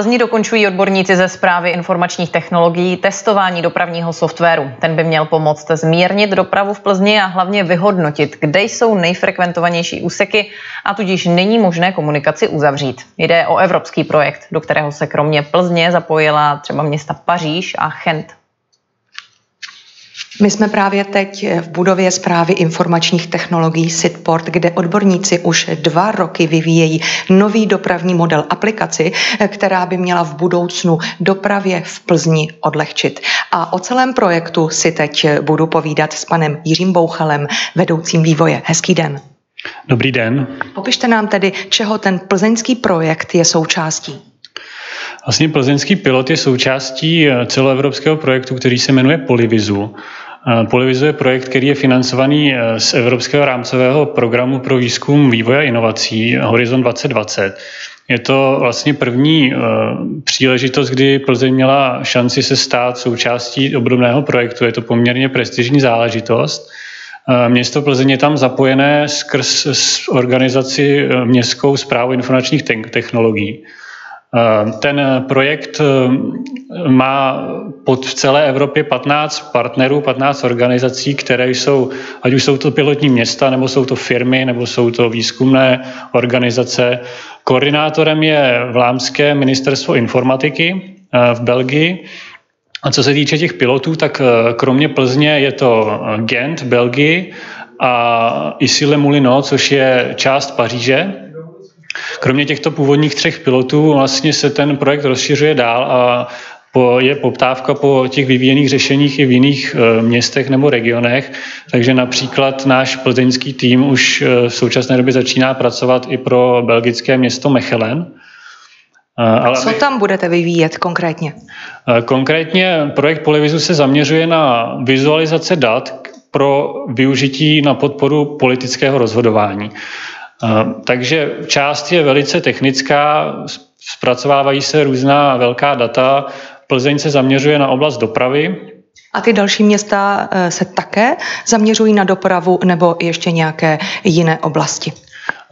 Plzni dokončují odborníci ze zprávy informačních technologií testování dopravního softwaru. Ten by měl pomoct zmírnit dopravu v Plzni a hlavně vyhodnotit, kde jsou nejfrekventovanější úseky a tudíž není možné komunikaci uzavřít. Jde o evropský projekt, do kterého se kromě Plzně zapojila třeba města Paříž a Chent. My jsme právě teď v budově zprávy informačních technologií Sitport, kde odborníci už dva roky vyvíjejí nový dopravní model aplikaci, která by měla v budoucnu dopravě v Plzni odlehčit. A o celém projektu si teď budu povídat s panem Jiřím Bouchalem, vedoucím vývoje. Hezký den. Dobrý den. Popište nám tedy, čeho ten plzeňský projekt je součástí. Vlastně plzeňský pilot je součástí celoevropského projektu, který se jmenuje Polivizu. Polivizu je projekt, který je financovaný eh, z Evropského rámcového programu pro výzkum, vývoj a inovací Horizon 2020. Je to vlastně první eh, příležitost, kdy Plzeň měla šanci se stát součástí obdobného projektu. Je to poměrně prestižní záležitost. Eh, město Plzeň je tam zapojené skrz organizaci Městskou zprávu informačních technologií. Eh, ten projekt eh, má pod v celé Evropě 15 partnerů, 15 organizací, které jsou, ať už jsou to pilotní města, nebo jsou to firmy, nebo jsou to výzkumné organizace. Koordinátorem je Vlámské ministerstvo informatiky eh, v Belgii. A co se týče těch pilotů, tak kromě Plzně je to Gent v Belgii a Isile Moulino, což je část Paříže, Kromě těchto původních třech pilotů vlastně se ten projekt rozšiřuje dál a po, je poptávka po těch vyvíjených řešeních i v jiných e, městech nebo regionech, takže například náš plzeňský tým už e, v současné době začíná pracovat i pro belgické město Mechelen. E, ale Co tam budete vyvíjet konkrétně? Konkrétně projekt Polivizu se zaměřuje na vizualizace dat pro využití na podporu politického rozhodování. Takže část je velice technická, zpracovávají se různá velká data. Plzeň se zaměřuje na oblast dopravy. A ty další města e, se také zaměřují na dopravu nebo ještě nějaké jiné oblasti?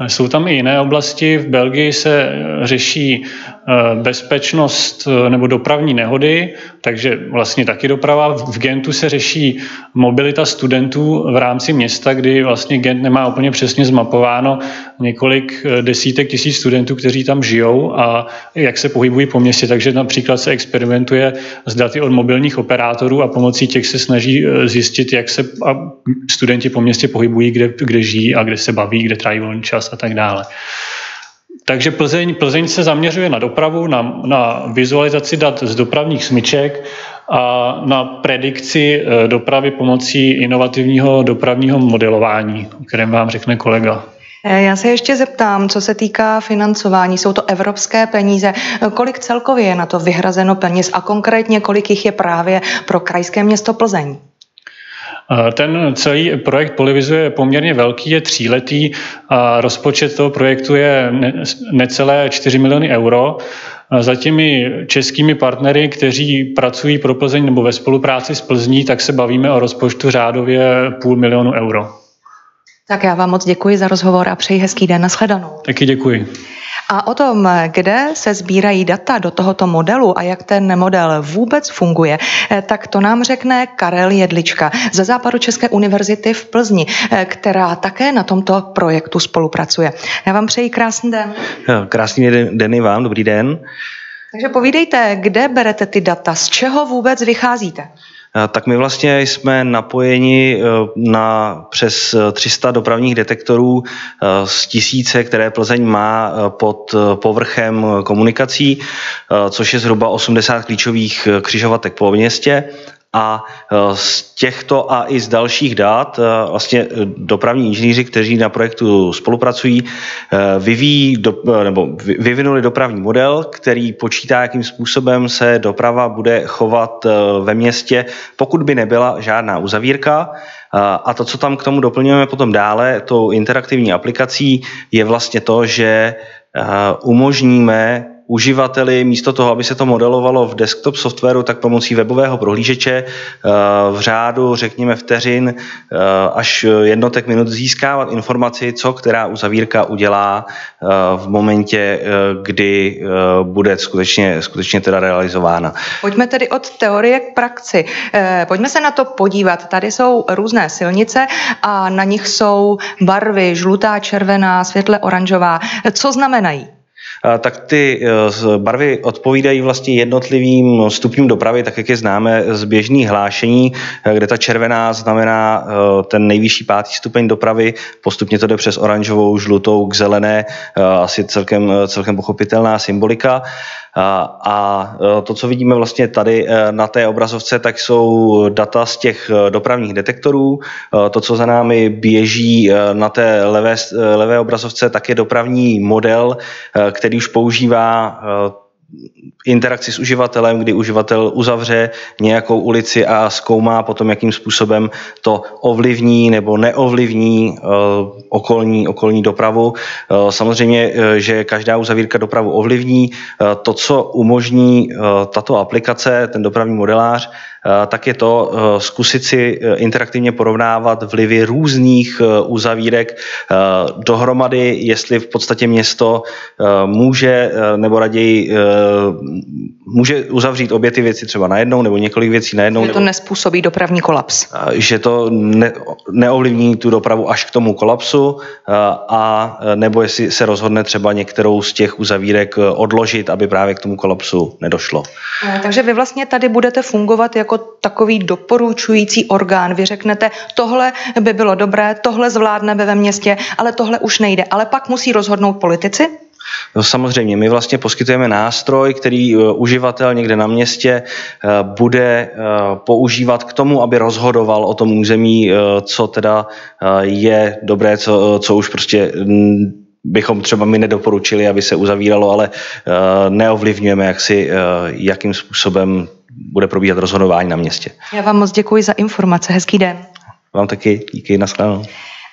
Jsou tam i jiné oblasti. V Belgii se řeší Eh, bezpečnost eh, nebo dopravní nehody, takže vlastně taky doprava. V Gentu se řeší mobilita studentů v rámci města, kdy vlastně Gent nemá úplně přesně zmapováno několik eh, desítek tisíc studentů, kteří tam žijou a jak se pohybují po městě. Takže například se experimentuje s daty od mobilních operátorů a pomocí těch se snaží zjistit, jak se studenti po městě pohybují, kde, kde žijí a kde se baví, kde tráví volný čas a tak dále. Takže Plzeň, Plzeň se zaměřuje na dopravu, na, na vizualizaci dat z dopravních smyček a na predikci eh, dopravy pomocí inovativního dopravního modelování, o kterém vám řekne kolega. Eh, já se ještě zeptám, co se týká financování. Jsou to evropské peníze. Kolik celkově je na to vyhrazeno peněz a konkrétně kolik jich je právě pro krajské město Plzeň? Ten celý projekt Polivizu je poměrně velký, je tříletý a rozpočet toho projektu je necelé 4 miliony euro. Za těmi českými partnery, kteří pracují pro Plzeň nebo ve spolupráci s Plzní, tak se bavíme o rozpočtu řádově půl milionu euro. Tak já vám moc děkuji za rozhovor a přeji hezký den. Nashledanou. Taky děkuji. A o tom, kde se sbírají data do tohoto modelu a jak ten model vůbec funguje, eh, tak to nám řekne Karel Jedlička ze Západu České univerzity v Plzni, eh, která také na tomto projektu spolupracuje. Já vám přeji krásný den. Krásný den i vám, dobrý den. Takže povídejte, kde berete ty data, z čeho vůbec vycházíte? Eh, tak my vlastně jsme napojeni eh, na přes 300 dopravních detektorů eh, z tisíce, které Plzeň má pod povrchem komunikací, což je zhruba 80 klíčových křižovatek po městě a e, z těchto a i z dalších dat e, vlastně e, dopravní inženýři, kteří na projektu spolupracují, vyvíjí do, nebo vyvinuli dopravní model, který počítá, jakým způsobem se doprava bude chovat ve městě, pokud by nebyla žádná uzavírka. A to, co tam k tomu doplňujeme potom dále, tou interaktivní aplikací, je vlastně to, že umožníme uživateli místo toho, aby se to modelovalo v desktop softwaru, tak pomocí webového prohlížeče v řádu, řekněme, vteřin až jednotek minut získávat informaci, co která uzavírka udělá v momentě, kdy bude skutečně, skutečně teda realizována. Pojďme tedy od teorie k praxi. Pojďme se na to podívat. Tady jsou různé silnice a na nich jsou barvy žlutá, červená, světle oranžová. Co znamenají? Tak ty e, barvy odpovídají vlastně jednotlivým stupňům dopravy, tak jak je známe z běžných hlášení, e, kde ta červená znamená ten nejvyšší pátý stupeň dopravy, postupně to jde přes oranžovou, žlutou k zelené, asi celkem, celkem pochopitelná symbolika. A e, to, co vidíme vlastně tady e, na té obrazovce, tak jsou data z těch e, dopravních detektorů. To, co za námi běží na té levé, levé obrazovce, tak je dopravní model, který už používá interakci s uživatelem, kdy uživatel uzavře nějakou ulici a zkoumá potom, jakým způsobem to ovlivní nebo neovlivní uh, okolní, okolní dopravu. Uh, samozřejmě, uh, že každá uzavírka dopravu ovlivní. To, co umožní tato aplikace, ten dopravní modelář, Eh, tak je to eh, zkusit si eh, interaktivně porovnávat vlivy různých uzavírek dohromady, jestli v podstatě město může nebo raději může uzavřít obě ty věci třeba najednou nebo několik věcí najednou. Že to nespůsobí dopravní kolaps. Že to ne, neovlivní tu dopravu až k tomu kolapsu a nebo jestli se rozhodne třeba některou z těch uzavírek odložit, aby právě k tomu kolapsu nedošlo. Takže vy vlastně tady budete fungovat jako takový doporučující orgán. Vy řeknete, tohle by bylo dobré, tohle zvládneme ve městě, ale tohle už nejde. Ale pak musí rozhodnout politici? No samozřejmě, my vlastně poskytujeme nástroj, který uh, uživatel někde na městě uh, bude uh, používat k tomu, aby rozhodoval o tom území, co teda je dobré, co, co už prostě bychom třeba my nedoporučili, aby se uzavíralo, ale neovlivňujeme, jak si, jakým způsobem bude probíhat rozhodování na městě. Já vám moc děkuji za informace. Hezký den. Vám taky. Díky. Naschledanou.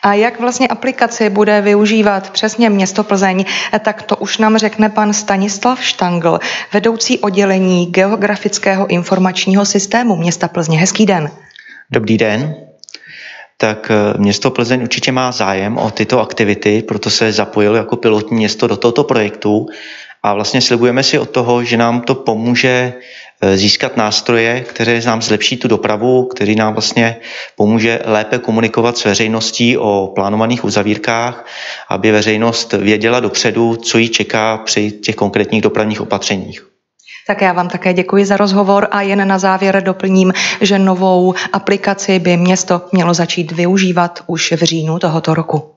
A jak vlastně aplikaci bude využívat přesně město Plzeň, tak to už nám řekne pan Stanislav Štangl, vedoucí oddělení geografického informačního systému města Plzně. Hezký den. Dobrý den. Tak eh, město Plzeň určitě má zájem o tyto aktivity, proto se zapojilo jako pilotní město do tohoto projektu a vlastně slibujeme si od toho, že nám to pomůže Eh, získat nástroje, které nám zlepší tu dopravu, který nám vlastně pomůže lépe komunikovat s veřejností o plánovaných uzavírkách, aby veřejnost věděla dopředu, co jí čeká při těch konkrétních dopravních opatřeních. Tak já vám také děkuji za rozhovor a jen na závěr doplním, že novou aplikaci by město mělo začít využívat už v říjnu tohoto roku.